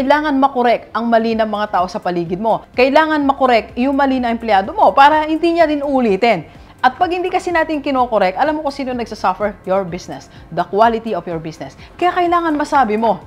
kailangan makorek ang mali ng mga tao sa paligid mo. Kailangan makorek yung mali na empleyado mo para hindi niya din ulitin. At pag hindi kasi natin kinokorek, alam mo kung sino nagsasuffer? Your business. The quality of your business. Kaya kailangan masabi mo.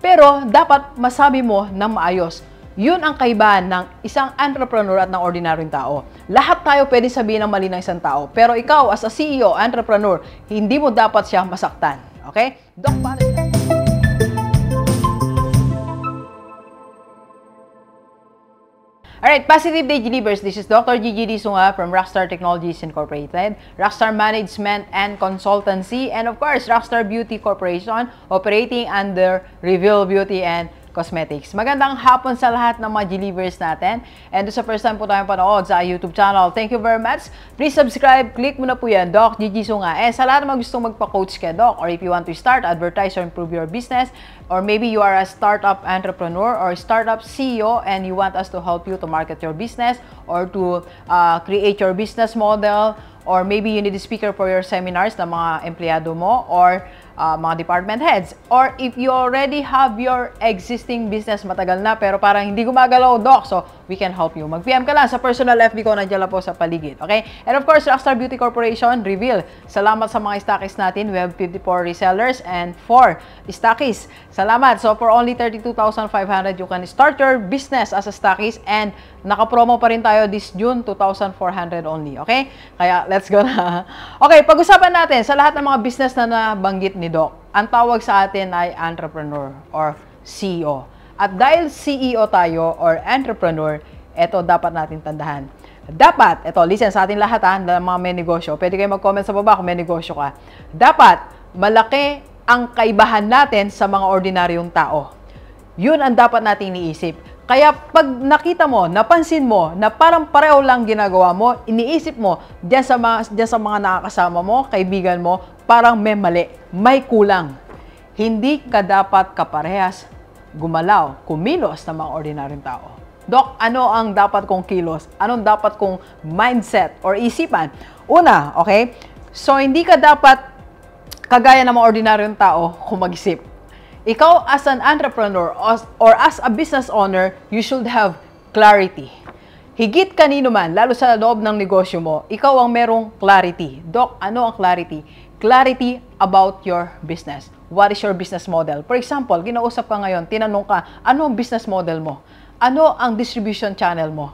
Pero dapat masabi mo ng maayos. Yun ang kaibahan ng isang entrepreneur at ng ordinaryong tao. Lahat tayo pwede sabihin ng mali ng isang tao. Pero ikaw, as a CEO, entrepreneur, hindi mo dapat siya masaktan. Okay? Doc, paano Alright, Positive Day Believers. This is Dr. Gigi Disunga from Rockstar Technologies Incorporated, Rockstar Management and Consultancy, and of course, Rockstar Beauty Corporation operating under Reveal Beauty and Cosmetics. Magandang hapon sa lahat ng mga G-Livers natin. And sa first time po tayo panood sa YouTube channel, thank you very much. Please subscribe, click mo na po yan, Doc Gigi Sunga. And sa lahat ng gustong magpa-coach kay Doc, or if you want to start, advertise, or improve your business, or maybe you are a startup entrepreneur or startup CEO and you want us to help you to market your business or to uh, create your business model, or maybe you need a speaker for your seminars na mga empleyado mo, or uh, mga department heads. Or if you already have your existing business matagal na pero parang hindi gumagalaw, Doc, so we can help you. Mag-PM ka lang sa personal FB ko, nandiyan lang po sa paligid. Okay? And of course, Rockstar Beauty Corporation, reveal. Salamat sa mga stockists natin. We have 54 resellers and 4 stockists. Salamat. So for only 32,500, you can start your business as a stockist and naka-promo pa rin tayo this June, 2,400 only. Okay? Kaya let's go na. Okay, pag-usapan natin sa lahat ng mga business na nabanggit ni Doc. Ang tawag sa atin ay entrepreneur or CEO. At dahil CEO tayo or entrepreneur, ito dapat natin tandahan. Dapat, ito, listen sa atin lahat ha, ng mga may negosyo. Pwede kayo mag-comment sa baba kung may negosyo ka. Dapat, malaki ang kaibahan natin sa mga ordinaryong tao. Yun ang dapat nating iniisip. Kaya pag nakita mo, napansin mo na parang pareho lang ginagawa mo, iniisip mo diyan sa mga diyan sa mga nakakasama mo, kaibigan mo, parang may mali, may kulang. Hindi ka dapat kaparehas gumalaw, kumilos ng mga ordinaryong tao. Dok, ano ang dapat kong kilos? Anong dapat kong mindset or isipan? Una, okay? So, hindi ka dapat kagaya ng mga ordinaryong tao kung mag-isip ikaw as an entrepreneur or as a business owner, you should have clarity. Higit kanino man, lalo sa loob ng negosyo mo, ikaw ang merong clarity. Doc, ano ang clarity? Clarity about your business. What is your business model? For example, ginausap ka ngayon, tinanong ka, ano ang business model mo? Ano ang distribution channel mo?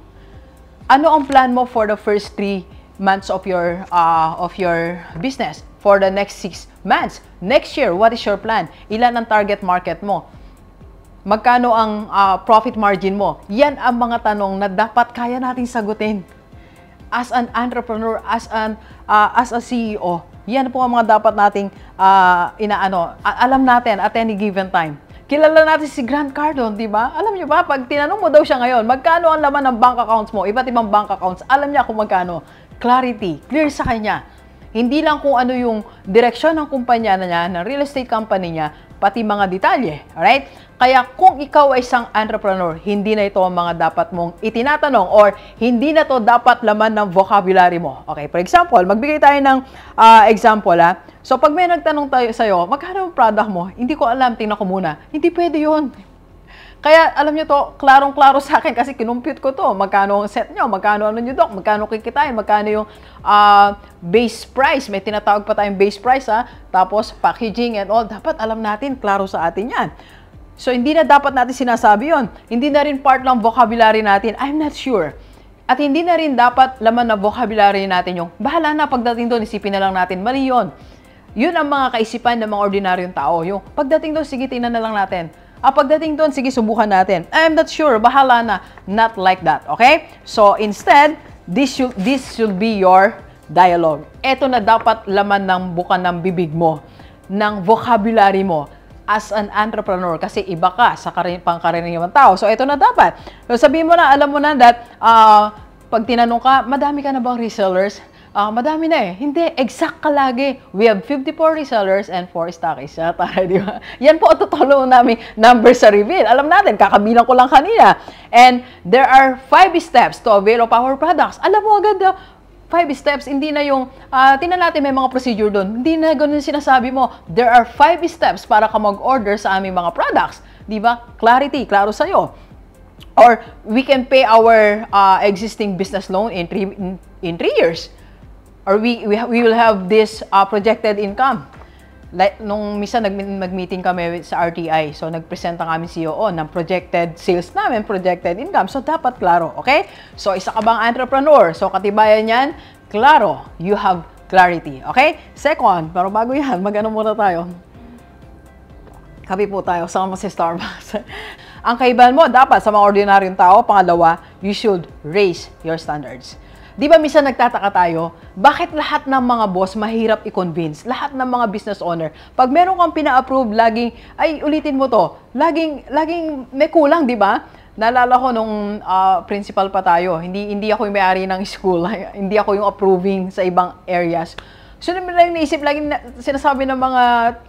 Ano ang plan mo for the first three months of your uh, of your business? for the next six months. Next year, what is your plan? Ilan ang target market mo? Magkano ang uh, profit margin mo? Yan ang mga tanong na dapat kaya nating sagutin. As an entrepreneur, as an uh, as a CEO, yan po ang mga dapat nating uh, inaano, alam natin at any given time. Kilala natin si Grant Cardone, di ba? Alam niyo ba, pag tinanong mo daw siya ngayon, magkano ang laman ng bank accounts mo, iba't ibang bank accounts, alam niya kung magkano. Clarity, clear sa kanya. Hindi lang kung ano yung direksyon ng kumpanya na niya, ng real estate company niya, pati mga detalye. Alright? Kaya kung ikaw ay isang entrepreneur, hindi na ito ang mga dapat mong itinatanong or hindi na to dapat laman ng vocabulary mo. Okay, for example, magbigay tayo ng uh, example ha. So pag may nagtanong tayo sa'yo, magkano ang product mo? Hindi ko alam, tingnan ko muna. Hindi pwede yon kaya alam niyo to, klarong-klaro sa akin kasi kinumpute ko to. Magkano ang set niyo, magkano ano niyo doc, magkano kikitain, magkano yung uh, base price. May tinatawag pa tayong base price ha. Tapos packaging and all. Dapat alam natin, klaro sa atin yan. So hindi na dapat natin sinasabi yon. Hindi na rin part ng vocabulary natin. I'm not sure. At hindi na rin dapat laman na vocabulary natin yung, bahala na pagdating doon, isipin na lang natin, mali yun. Yun ang mga kaisipan ng mga ordinaryong tao. Yung pagdating doon, sige, tingnan na lang natin Ah, pagdating doon, sige, subukan natin. I'm not sure, bahala na. Not like that, okay? So, instead, this should, this should be your dialogue. Ito na dapat laman ng buka ng bibig mo, ng vocabulary mo as an entrepreneur kasi iba ka sa pangkaraniwang tao. So, ito na dapat. So, sabihin mo na, alam mo na that uh, pag tinanong ka, madami ka na bang resellers? Uh, madami na eh. Hindi, exact ka lagi. We have 54 resellers and 4 stockists. Ah, tara, di ba? Yan po ang totoo namin number sa reveal. Alam natin, kakabilang ko lang kanina. And there are 5 steps to avail of our products. Alam mo agad, uh, five steps, hindi na yung, uh, tinan natin may mga procedure doon. Hindi na ganun sinasabi mo. There are five steps para ka mag-order sa aming mga products. Di ba? Clarity, klaro sa'yo. Or we can pay our uh, existing business loan in three, in, in three years. Or we, we, we will have this uh, projected income. Like, nung misa nag, nag-meeting kami sa RTI, so nag-present ang aming CEO ng projected sales namin, projected income. So, dapat klaro, okay? So, isa ka bang entrepreneur? So, katibayan yan, klaro. You have clarity, okay? Second, pero bago yan, mag-ano muna tayo. Kapi po tayo, sama si Starbucks. ang kaibahan mo, dapat sa mga ordinaryong tao, pangalawa, you should raise your standards. Di ba misa nagtataka tayo, bakit lahat ng mga boss mahirap i-convince? Lahat ng mga business owner, pag meron kang pina-approve, laging, ay ulitin mo to, laging, laging may kulang, di ba? Naalala ko nung uh, principal pa tayo, hindi, hindi ako yung may-ari ng school, hindi ako yung approving sa ibang areas. So, lang naisip, lagi na, sinasabi ng mga,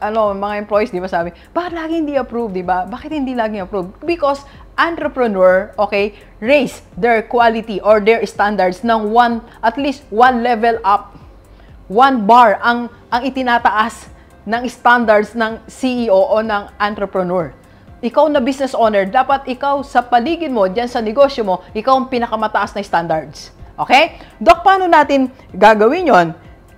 ano, mga employees, di ba sabi, bakit lagi hindi approve, di ba? Bakit hindi lagi approve? Because entrepreneur, okay, raise their quality or their standards ng one, at least one level up, one bar ang, ang itinataas ng standards ng CEO o ng entrepreneur. Ikaw na business owner, dapat ikaw sa paligid mo, dyan sa negosyo mo, ikaw ang pinakamataas na standards. Okay? Dok, paano natin gagawin yon?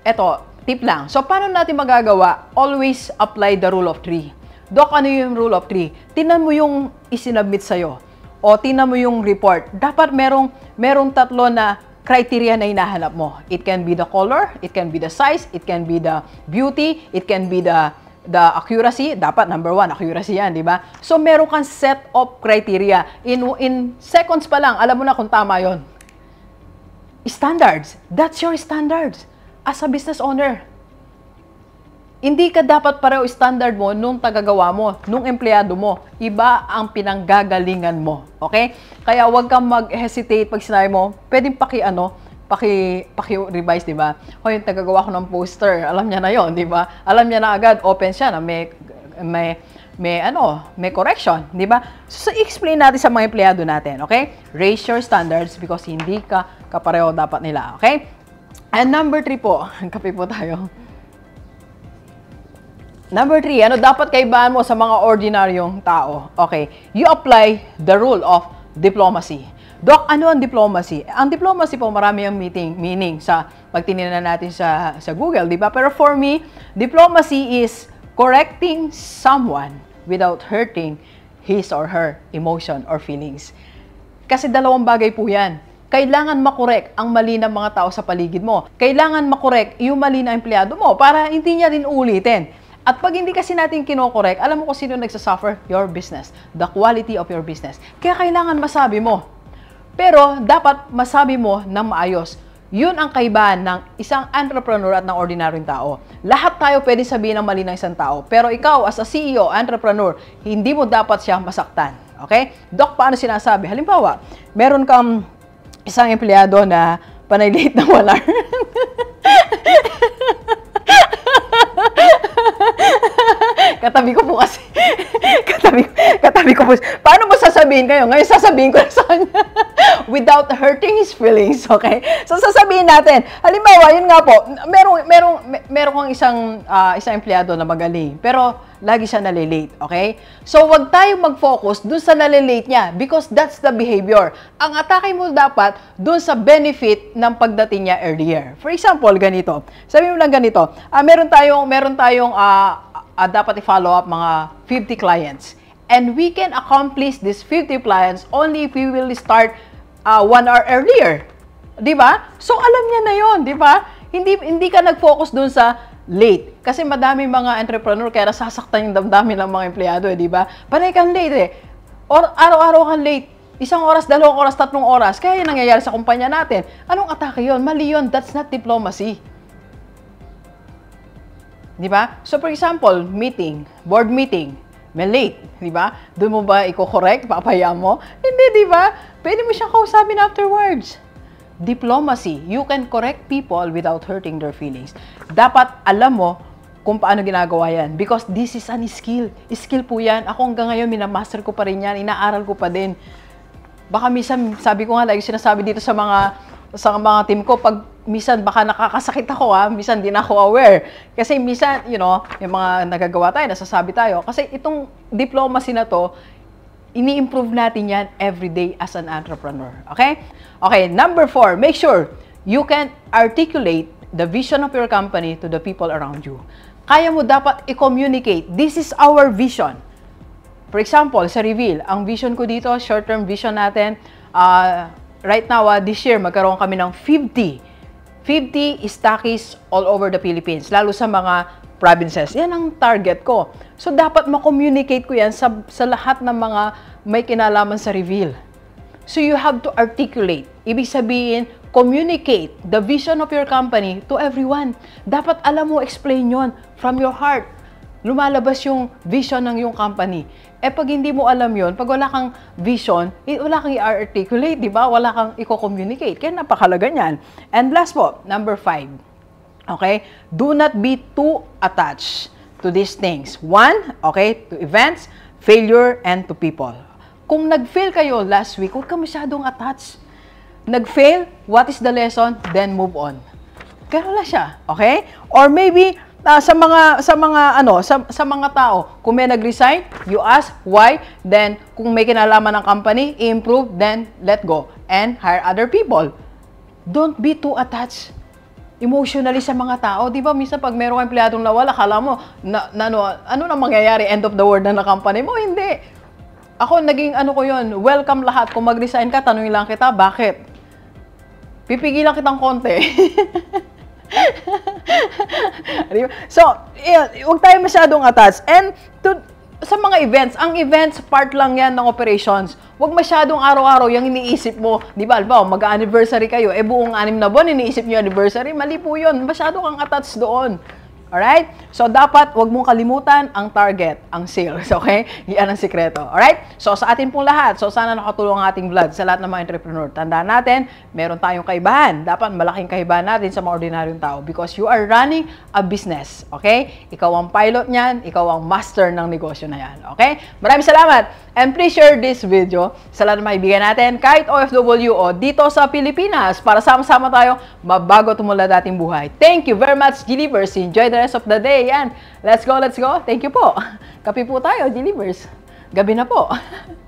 Ito, tip lang. So, paano natin magagawa? Always apply the rule of three. Dok, ano yung rule of three? Tinan mo yung isinabit sa'yo. O tinan mo yung report. Dapat merong, merong tatlo na criteria na hinahanap mo. It can be the color, it can be the size, it can be the beauty, it can be the the accuracy, dapat number one, accuracy yan, di ba? So, meron kang set of criteria. In, in seconds pa lang, alam mo na kung tama yon. Standards. That's your standards as a business owner. Hindi ka dapat pareho standard mo nung tagagawa mo, nung empleyado mo. Iba ang pinanggagalingan mo. Okay? Kaya huwag kang mag-hesitate pag sinabi mo, pwedeng paki ano, paki paki-revise, 'di ba? O yung tagagawa ko ng poster, alam niya na 'yon, 'di ba? Alam niya na agad, open siya na may may may ano, may correction, 'di ba? So, so explain natin sa mga empleyado natin, okay? Raise your standards because hindi ka kapareho dapat nila, okay? And number three po, kape po tayo. Number three, ano dapat kaibahan mo sa mga ordinaryong tao? Okay, you apply the rule of diplomacy. Doc, ano ang diplomacy? Ang diplomacy po, marami ang meeting, meaning sa pagtininan natin sa, sa Google, di ba? Pero for me, diplomacy is correcting someone without hurting his or her emotion or feelings. Kasi dalawang bagay po yan. Kailangan makorek ang mali ng mga tao sa paligid mo. Kailangan makorek yung mali ng empleyado mo para hindi niya din ulitin. At pag hindi kasi natin kinokorek, alam mo kung sino nagsasuffer? Your business. The quality of your business. Kaya kailangan masabi mo. Pero dapat masabi mo ng maayos. Yun ang kaibahan ng isang entrepreneur at ng ordinaryong tao. Lahat tayo pwede sabihin ng mali ng isang tao. Pero ikaw as a CEO, entrepreneur, hindi mo dapat siya masaktan. Okay? Doc, paano sinasabi? Halimbawa, meron kang isang empleyado na panay late na wala. katabi ko po kasi. katabi, katabi ko po. Paano mo sasabihin kayo? Ngayon sasabihin ko sa kanya. Without hurting his feelings, okay? So sasabihin natin, halimbawa, yun nga po, merong, merong, merong kang isang, uh, isang empleyado na magaling. Pero lagi siya nalilate, okay? So, wag tayong mag-focus dun sa nalilate niya because that's the behavior. Ang atake mo dapat dun sa benefit ng pagdating niya earlier. For example, ganito. Sabi mo lang ganito, uh, meron tayong, meron tayong uh, uh, dapat i-follow up mga 50 clients. And we can accomplish these 50 clients only if we will start uh, one hour earlier. 'Di ba? So alam niya na 'yon, 'di ba? Hindi hindi ka nag-focus dun sa late. Kasi madami mga entrepreneur kaya nasasaktan yung damdamin ng mga empleyado, eh, di ba? Panay kang late eh. Or araw-araw kang late. Isang oras, dalawang oras, tatlong oras. Kaya yung nangyayari sa kumpanya natin. Anong atake yon? Mali yun. That's not diplomacy. Di ba? So for example, meeting, board meeting, may late, di ba? Doon mo ba i-correct, papaya mo? Hindi, di ba? Pwede mo siyang kausapin afterwards diplomacy. You can correct people without hurting their feelings. Dapat alam mo kung paano ginagawa yan. Because this is an skill. Skill po yan. Ako hanggang ngayon, minamaster ko pa rin yan. Inaaral ko pa din. Baka minsan, sabi ko nga, lagi sinasabi dito sa mga sa mga team ko, pag misan baka nakakasakit ako ha, misan di na ako aware. Kasi misan, you know, yung mga nagagawa tayo, nasasabi tayo. Kasi itong diplomacy na to, ini-improve natin yan every day as an entrepreneur. Okay? Okay, number four, make sure you can articulate the vision of your company to the people around you. Kaya mo dapat i-communicate, this is our vision. For example, sa reveal, ang vision ko dito, short-term vision natin, uh, right now, uh, this year, magkaroon kami ng 50 50 stockies all over the Philippines, lalo sa mga provinces. Yan ang target ko. So, dapat ma-communicate ko yan sa, sa lahat ng mga may kinalaman sa reveal. So, you have to articulate. Ibig sabihin, communicate the vision of your company to everyone. Dapat alam mo, explain yon from your heart. Lumalabas yung vision ng yung company. Eh pag hindi mo alam yon, pag wala kang vision, wala kang i-articulate, di ba? Wala kang i-communicate. Kaya napakalaga niyan. And last po, number five. Okay? Do not be too attached to these things. One, okay, to events, failure, and to people. Kung nag-fail kayo last week, huwag ka masyadong attached. Nag-fail, what is the lesson? Then move on. Pero wala siya, okay? Or maybe, uh, sa mga sa mga ano sa, sa mga tao kung may nag-resign you ask why then kung may kinalaman ng company improve then let go and hire other people don't be too attached emotionally sa mga tao. Di ba, minsan pag meron kang empleyadong nawala, kala mo, na, na, ano, ano na mangyayari, end of the world na na company mo? Hindi. Ako, naging ano ko yon welcome lahat. Kung mag-resign ka, tanungin lang kita, bakit? Pipigilan kitang konti. so, yun, huwag tayo masyadong attached. And to, sa mga events, ang events, part lang yan ng operations. Huwag masyadong araw-araw yung iniisip mo. Di ba, alba, mag-anniversary kayo, eh buong anim na buwan, iniisip nyo anniversary, mali po yun. Masyado kang attached doon. Alright? So, dapat wag mong kalimutan ang target, ang sales. Okay? Yan ang sikreto. Alright? So, sa atin pong lahat, so sana nakatulong ang ating vlog sa lahat ng mga entrepreneur. Tandaan natin, meron tayong kaibahan. Dapat malaking kaibahan natin sa mga ordinaryong tao because you are running a business. Okay? Ikaw ang pilot niyan, ikaw ang master ng negosyo na yan. Okay? Maraming salamat. And please share this video sa lahat ng maibigan natin, kahit OFW o dito sa Pilipinas, para sama-sama tayo mabago tumula dating buhay. Thank you very much, Gilivers. Enjoy the rest of the day. Yan. Let's go, let's go. Thank you po. Kapi po tayo, delivers. Gabi na po.